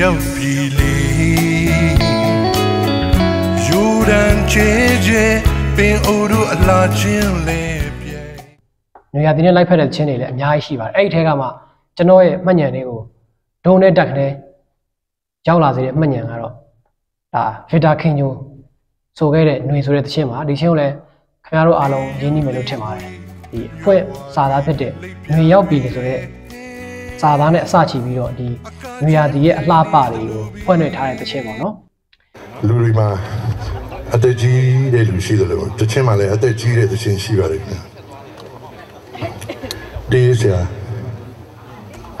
ရောက်ပြီလေယူရန်ချေချေပင်အိုတို့အလားချင်းလေပြဲ ။နေရာတင်နဲ့လိုက်ဖက်တဲ့ချင်းတွေလည်းအများကြီးရှိပါတယ်။အဲ့ဒီထဲကမှကျွန်တော်ရဲ့မှတ်ဉာဏ်လေးကိုဒုံနဲ့တက်ခနဲ့ရောက်လာစေတဲ့မှတ်ဉာဏ်ကတော့ဒါဗီတာခင်ညိုဆိုခဲ့တဲ့ຫນွေဆိုတဲ့သချင်းပါဒီချင်းကိုလည်းခင်ဗျားတို့အားလုံးရင်းနှီးမယ်လို့ထင်ပါတယ်။ဒီအဖွဲ့စာသားဖြစ်တဲ့ຫນွေရောက်ပြီလေဆိုတဲ့ စာသားနဲ့အစချီပြီးတော့ဒီຫນွေရာသီရဲ့အလှပတွေကိုဖွင့်နှိပ်ထားတဲ့သချင်းပေါ့နော်။လူတွေမှာအသက်ကြီးတဲ့လူရှိတယ်လို့တချင်းမှာလည်းအသက်ကြီးတဲ့တချင်းရှိပါတယ်ခင်ဗျာဒီဆရာ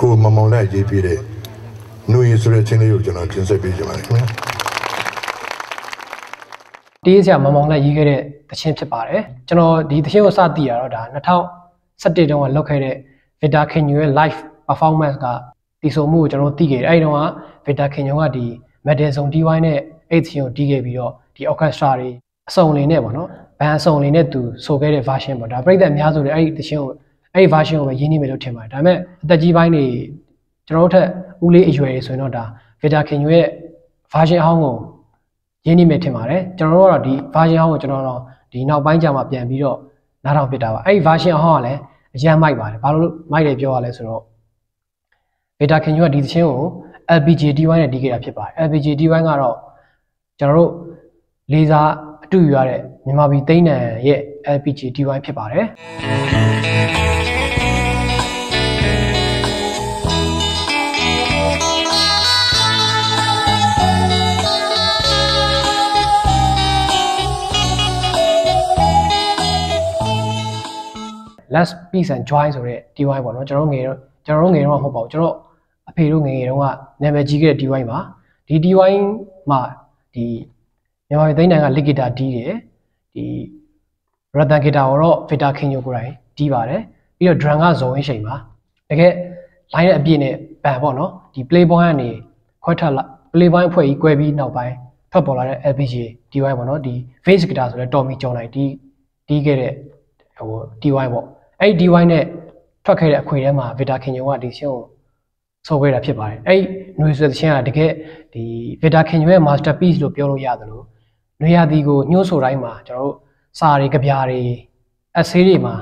ကိုမမောင်လိုက်ရေးပြတဲ့နှွေဆိုတဲ့ချင်းလေးကိုကျွန်တော်တင်ဆက်ပေးချင်ပါတယ်ခင်ဗျာတေးဆရာမင်မောင်လက်ရေးခဲ့တဲ့သချင်းဖြစ်ပါတယ်ကျွန်တော်ဒီသချင်းကိုစသိရတော့ဒါ2017တုန်းကလုပ်ခဲ့တဲ့ Vita Kenyo ရဲ့ live performance ကတီဆိုမှုကိုကျွန်တော်သိခဲ့တယ်အဲဒီတုန်းက Vita Kenyo ကဒီ Madison DY နဲ့အဲ့သချင်းကိုတီးခဲ့ပြီးတော့ဒီ orchestra တွေအစုံလေးနဲ့ပေါ့နော်ဘန်အစုံလေးနဲ့သူဆိုခဲ့တဲ့ version ပေါ့ဒါပြိတ္တအများစုတွေအဲ့ဒီသချင်းကိုအဲ့ဒီ version ကိုပဲရင်းနှီးမယ်လို့ထင်ပါတယ်ဒါပေမဲ့အသက်ကြီးပိုင်းတွေကျွန်တော်တို့ထက်ဦးလေးအရွယ်တွေဆိုရင်တော့ဒါ Vita Kenyo ရဲ့ version အဟောင်းကိုရင်းနှီးမယ်ထင်ပါတယ်ကျွန်တော်တို့ကတော့ဒီ version ဟောင်းကိုကျွန်တော်တော့ဒီနောက်ပိုင်းကျမှပြန်ပြီးတော့နားထောင်ပြတာပါအဲ့ဒီ version ဟောင်းကလည်းအရန်မိုက်ပါတယ်ဘာလို့မိုက်တယ်ပြောရလဲဆိုတော့ beta ခင်ညကဒီသချင်းကို LPG D1 နဲ့တီးခဲ့တာဖြစ်ပါတယ် LPG D1 ကတော့ကျွန်တော်တို့လေးစားအတူယူရတဲ့မြန်မာပြည်သိန်းနံရဲ့ LPG D1 ဖြစ်ပါတယ် last peace and joy ဆိုတဲ့ DY ပေါ့နော်ကျွန်တော်တို့ငယ်တော့ကျွန်တော်တို့ငယ်တော့မဟုတ်ပါဘူးကျွန်တော် အဖေတို့ငယ်ငယ်တုန်းကနာမည်ကြီးခဲ့တဲ့ DY မှာဒီ DY မှာဒီမြန်မာပြည်သိန်းတန်ကလက်ဂီတာတီးတယ်ဒီရတန်ဂီတာကိုတော့ Vita King ကိုကိုယ်တိုင်တီးပါတယ်ပြီးတော့ drum ကဇော်ဝင်းရှိန်ပါတကယ် line ရဲ့အပြည့်နဲ့ပန်ပေါ့နော်ဒီ play point ကနေခွဲထွက်လာ play point အဖွဲ့ကြီး꿰ပြီးနောက်ပိုင်းထွက်ပေါ်လာတဲ့ LPG DY ပေါ့နော်ဒီ face guitar ဆိုတဲ့ Tommy John လိုက်တီးတီးခဲ့တဲ့ဟို DY ပေါ့အဲ့ဒီ DY နဲ့ထွက်ခဲ့တဲ့အခွေထဲမှာ Vita King ကဒီရှင်းကို ဆိုခဲ့တာဖြစ်ပါတယ်အဲ့ဒီຫນွေဆိုတဲ့ချင်းကတကယ်ဒီ Vita King ရဲ့ masterpiece လို့ပြောလို့ရတယ်လို့ຫນွေရာသီကိုညှို့ဆိုတိုင်းမှာကျွန်တော်တို့စာတွေကြပြားတွေအဆေးတွေမှာ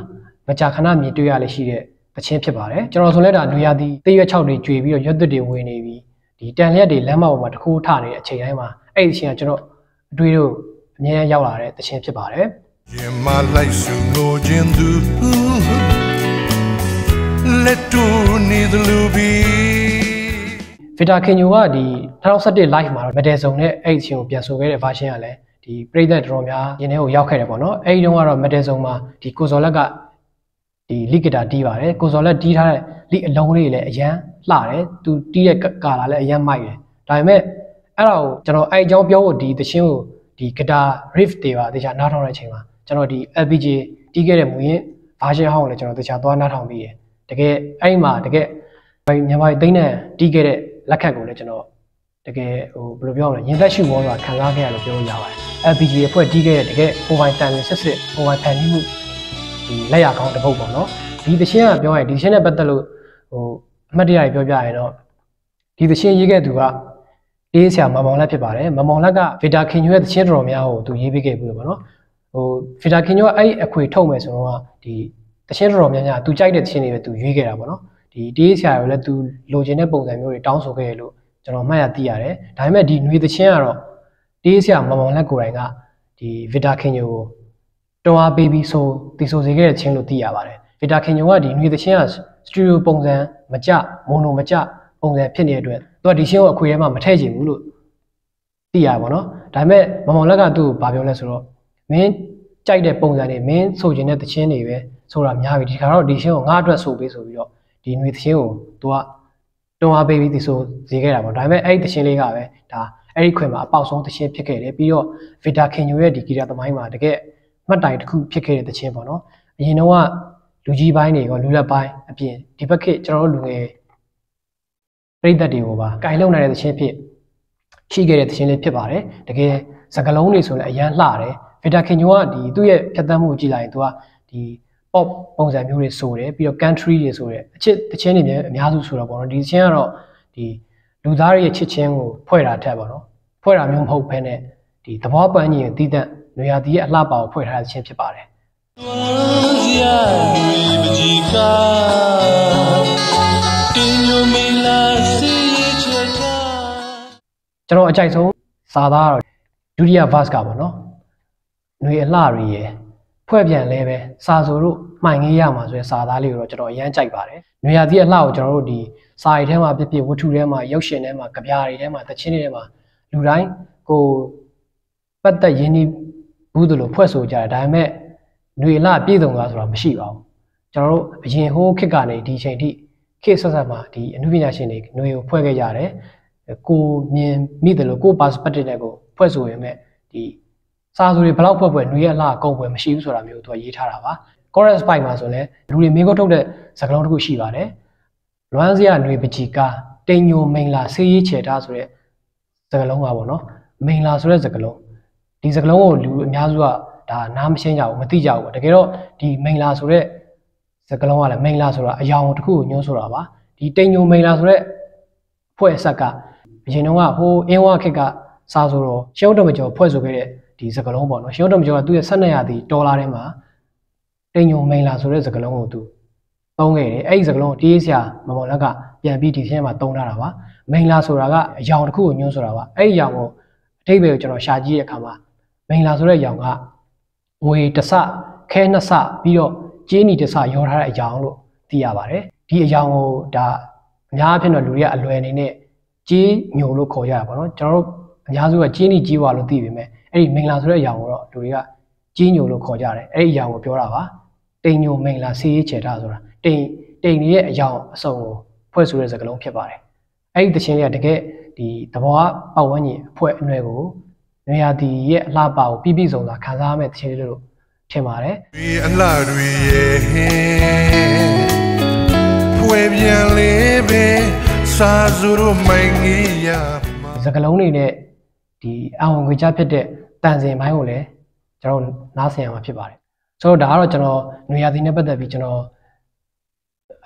မကြာခဏမြင်တွေ့ရလေရှိတဲ့တခြင်းဖြစ်ပါတယ်ကျွန်တော်ဆိုလဲဒါຫນွေရာသီသေးရွက်6တွေကျွေပြီးတော့ရွက်သွတ်တွေဝင်နေပြီးဒီတန်လျက်တွေလမ်းမပေါ်မှာတခိုးထနေတဲ့အချိန်တိုင်းမှာအဲ့ဒီအချိန်ကကျွန်တော်အတွေ့တို့အများကြီးရောက်လာတဲ့တခြင်းဖြစ်ပါတယ် ရင်မလိုက်စုငိုခြင်းသူလက်တူနေသလိုပြီ ဗီတာခင်ညိုကဒီ2017 live မှာတော့မတဲဆုံနဲ့အဲ့ဒီအချိန်ကိုပြန်ဆိုခဲ့တဲ့ version ကလည်းဒီပြည်သက်တော်တော်များရင်းထဲကိုရောက်ခဲ့တယ်ပေါ့နော်အဲ့ဒီတုန်းကတော့မတဲဆုံမှာဒီကိုဇော်လက်ကဒီလိဂီတာတီးပါတယ်ကိုဇော်လက်တီးထားတဲ့လိအလုံးလေးတွေလည်းအရန်လှတယ်သူတီးတဲ့ကာလာလည်းအရန်မိုက်တယ်ဒါပေမဲ့အဲ့ဒါကိုကျွန်တော်အဲ့အကြောင်းပြောဖို့ဒီသချင်းကိုဒီဂီတာ riff တွေပါတခြားနားထောင်တဲ့အချိန်မှာကျွန်တော်ဒီ LPG တီးခဲ့တဲ့မူရင်း version ဟောင်းကိုလည်းကျွန်တော်တခြားသွားနားထောင်ပြီးတယ်တကယ်အဲ့ဒီမှာတကယ်မြန်မာပြည်သိန်းနဲ့တီးခဲ့တဲ့ လက်ခတ်ကိုလည်းကျွန်တော်တကယ်ဟိုဘယ်လိုပြောရမလဲရင်သက်ရှိမောဆိုတာခံစားခဲ့ရလို့ပြောလို့ရပါတယ် LPG အဖွဲ့တီးခဲ့တဲ့တကယ်ဟိုဘိုင်တန်စစ်စစ်ဟိုဘိုင်ဖန်တီးမှုဒီလက်ရကောင်းတစ်ပုတ်ပေါ့နော်ဒီသချင်းကပြောရင်ဒီသချင်းနဲ့ပတ်သက်လို့ဟိုအမှတ်တရကြီးပြောပြရင်တော့ဒီသချင်းရေးခဲ့သူကတေးဆရာမမောင်လက်ဖြစ်ပါတယ်မမောင်လက်ကဗီတာခင်ညွရဲ့သချင်းတော်များကိုသူရေးပေးခဲ့ဘူးလို့ပေါ့နော်ဟိုဗီတာခင်ညွကအဲ့ဒီအခွေထုတ်မယ်ဆိုတော့ဒီသချင်းတော်များများသူကြိုက်တဲ့သချင်းတွေပဲသူရွေးခဲ့တာပေါ့နော် ဒီတေးဆရာရောလည်းသူလိုချင်တဲ့ပုံစံမျိုးတွေတောင်းဆိုခဲ့ရလို့ကျွန်တော်မှတ်ရသိရတယ်ဒါပေမဲ့ဒီຫນွေသချင်းကတော့တေးဆရာမမောင်လက်ကိုယ်တိုင်ကဒီဗီတာခင်ညိုကိုတွန်းအားပေးပြီးဆိုတီဆိုစေခဲ့တဲ့ချင်းလို့သိရပါတယ်ဗီတာခင်ညိုကဒီຫນွေသချင်းကစတူဒီယိုပုံစံမကြမိုနိုမကြပုံစံဖြစ်နေတဲ့အတွက်သူကဒီချင်းကိုအခွေထဲမှာမထည့်ချင်ဘူးလို့သိရပါတော့ဒါပေမဲ့မမောင်လက်ကသူ့ကိုဗာပြောလဲဆိုတော့မင်းကြိုက်တဲ့ပုံစံတွေမင်းဆိုချင်တဲ့သချင်းတွေပဲဆိုတာများပြီဒီခါတော့ဒီချင်းကိုငါအတွက်ဆိုပေးဆိုပြီးတော့ ဒီຫນွေသချင်းကိုသူကတွန်းအားပေးပြီးတီဆိုစေခဲ့တာပေါ့ဒါပေမဲ့အဲ့ဒီသချင်းလေးကပဲဒါအဲ့ဒီခွင်မှာအပေါက်ဆုံးသချင်းဖြစ်ခဲ့တယ်ပြီးတော့ဗီတာခင်ညိုရဲ့ဒီဂီတာသမိုင်းမှာတကယ်မှတ်တိုင်တစ်ခုဖြစ်ခဲ့တဲ့သချင်းပေါ့နော်အရင်တော့ကလူကြီးပိုင်းတွေရောလူလက်ပိုင်းအပြင်ဒီဘက်ခေတ်ကျွန်တော်တို့လူငယ်ပြည်သက်တွေကိုပါကင်လုံနိုင်တဲ့သချင်းဖြစ်ရှိခဲ့တဲ့သချင်းလေးဖြစ်ပါတယ်တကယ်စကလုံးတွေဆိုလည်းအရန်လှတယ်ဗီတာခင်ညိုကဒီသူ့ရဲ့ဖြတ်သန်းမှုကိုကြည့်လိုက်ရင်သူကဒီ pop ပုံစံမျိုးတွေဆိုတယ်ပြီးတော့ country တွေဆိုတယ်အချစ်တချင်းတွေအများစုဆိုတော့ပေါ့နော်ဒီတချင်းကတော့ဒီလူလူသားတွေရဲ့ချစ်ချင်းကိုဖွဲ့တာထက်ပေါ့နော်ဖွဲ့တာမျိုးမဟုတ်ဘဲနဲ့ဒီသဘောပန်းကြီးကိုတည်တံ့နွေရာသီရဲ့အလှပကိုဖွဲ့ထားတဲ့ချင်းဖြစ်ပါတယ် Tuanzia lui bajika Inyo mila si cheta ကျွန်တော်အကြိုက်ဆုံးစာသားကတော့ဒုတိယ verse ကပေါ့နော်။ຫນွေအလှတွေရယ် ဖွဲ့ပြန်လဲပဲစာဆိုတို့မှိုင်ငေးရမှာဆိုရယ်စာသားလေးကိုတော့ကျွန်တော်အရန်ကြိုက်ပါတယ်။နွေရာသီအလှကိုကျွန်တော်တို့ဒီစာရီထဲမှာပြပြဝတ္ထုထဲမှာရုပ်ရှင်ထဲမှာကြပြားတွေထဲမှာတချင်းတွေထဲမှာလူတိုင်းကိုပတ်သက်ရင်းနှီးဘူးသလိုဖွဲ့ဆိုကြတယ်ဒါပေမဲ့နွေလှပြည့်စုံသွားဆိုတာမရှိပါဘူး။ကျွန်တော်တို့အရင်ဟိုးခေတ်ကနေဒီချိန်ထိခေတ်ဆက်ဆက်မှာဒီအမှုပညာရှင်တွေနွေကိုဖွဲ့ခဲ့ကြတယ်။ကိုမြင်မိတယ်လို့ကို perspective နဲ့ကိုဖွဲ့ဆိုရင်မဲ့ဒီ စာဆိုတွေဘလောက်ဖွဲ့ဖွဲ့နှွေရလှအကုန်ဖွဲ့မရှိဘူးဆိုတာမျိုးသူကရေးထားတာပါ chorus ပိုင်းမှာဆိုလဲလူတွေမင်းကိုထုတ်တဲ့စကားလုံးတစ်ခုရှိပါတယ်လွမ်းစရာနှွေပကြီးကတိန်ညိုမိန်လာဆေးရည်ချေထားဆိုတဲ့စကားလုံးပါဗောနော်မိန်လာဆိုတဲ့စကားလုံးဒီစကားလုံးကိုလူအများစုကဒါနားမရှင်းကြဘူးမသိကြဘူးတကယ်တော့ဒီမိန်လာဆိုတဲ့စကားလုံးကလည်းမိန်လာဆိုတာအယောင်တစ်ခုကိုညွှန်းဆိုတာပါဒီတိန်ညိုမိန်လာဆိုတဲ့ဖွဲ့ဆက်ကအရင်တုန်းကဟိုအင်းဝခက်ကစာဆိုတော့ရှုံးတမကျော်ဖွဲ့ဆိုခဲ့တဲ့ ဒီစကားလုံးပေါ့နော်ရှင်းုံတမကျော်ကသူ့ရဲ့၁၂ရာသီဒေါ်လာထဲမှာတိမ်ညိုမိန်လာဆိုတဲ့စကားလုံးကိုသူသုံးခဲ့တယ်အဲ့ဒီစကားလုံးကိုတေးဆရာမမော်လက်ကပြန်ပြီးဒီထဲမှာသုံးထားတာပါမိန်လာဆိုတာကအယောင်တစ်ခုကိုညွှန်းဆိုတာပါအဲ့ဒီအယောင်ကိုအထိပ္ပယ်ကိုကျွန်တော်ရှာကြည့်တဲ့အခါမှာမိန်လာဆိုတဲ့အယောင်ကငွေတစ်စခဲနှစ်စပြီးတော့ကျင်းနီတစ်စရောထားတဲ့အယောင်လို့သိရပါတယ်ဒီအယောင်ကိုဒါအများအဖြစ်တော့လူတွေကအလွယ်အနေနဲ့ကြီးညိုလို့ခေါ်ကြတာပေါ့နော်ကျွန်တော်တို့အများစုကကြီးနီကြီးဝါလို့သိပေမဲ့ အဲ့ဒီမိန်လာဆိုတဲ့အယောင်ကိုတော့လူတွေကကြီးညိုလို့ခေါ်ကြတယ်အဲ့ဒီအယောင်ကိုပြောတာပါတိမ်ညိုမိန်လာဆေးရေးချေထားဆိုတာတိမ်တိမ်ရဲ့အယောင်အစုံကိုဖွဲ့ဆိုတဲ့စကားလုံးဖြစ်ပါတယ်အဲ့ဒီတခြင်းလေးကတကယ်ဒီသဘောပတ်ဝန်းကျင်အဖွဲ့အနွယ်ကိုနွေရာသီရဲ့အလှပကိုပြည့်ပြည့်စုံစွာခံစားရမယ့်တခြင်းလေးလို့ထင်ပါတယ်တွေအလှတွေရဲ့ဟင်းဖွဲ့ပြန်လေပဲစာစုတို့မိုင်ကြီးရမှာဒီစကလုံးတွေနဲ့ ဒီအဝင်ခွေချဖြစ်တဲ့တန်စင်ပိုင်းကိုလည်းကျွန်တော်နားဆင်ရမှာဖြစ်ပါတယ်ဆိုတော့ဒါကတော့ကျွန်တော်နွေရာသီနဲ့ပတ်သက်ပြီးကျွန်တော်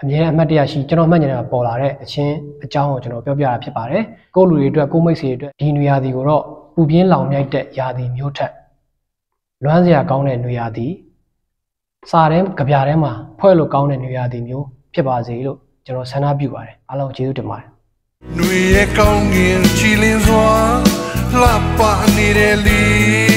အမြဲတမ်းအမှတ်တရရှိကျွန်တော်မှတ်ဉာဏ်နဲ့ပေါ်လာတဲ့အချင်းအကြောင်းကိုကျွန်တော်ပြောပြတာဖြစ်ပါတယ်ကိုယ့်လူတွေအတွက်ကိုယ့်မိတ်ဆွေတွေအတွက်ဒီနွေရာသီကိုတော့ပူပြင်းလောင်မြိုက်တဲ့ရာသီမျိုးထက်လွမ်းစရာကောင်းတဲ့နွေရာသီစာထဲကြပြထဲမှာဖွဲ့လို့ကောင်းတဲ့နွေရာသီမျိုးဖြစ်ပါစေလို့ကျွန်တော်ဆန္ဒပြုပါတယ်အားလုံးကျေးဇူးတင်ပါတယ်နှွေရဲ့ကောင်းငင်ချီလင်းစွာ လှပနေတဲ့လီ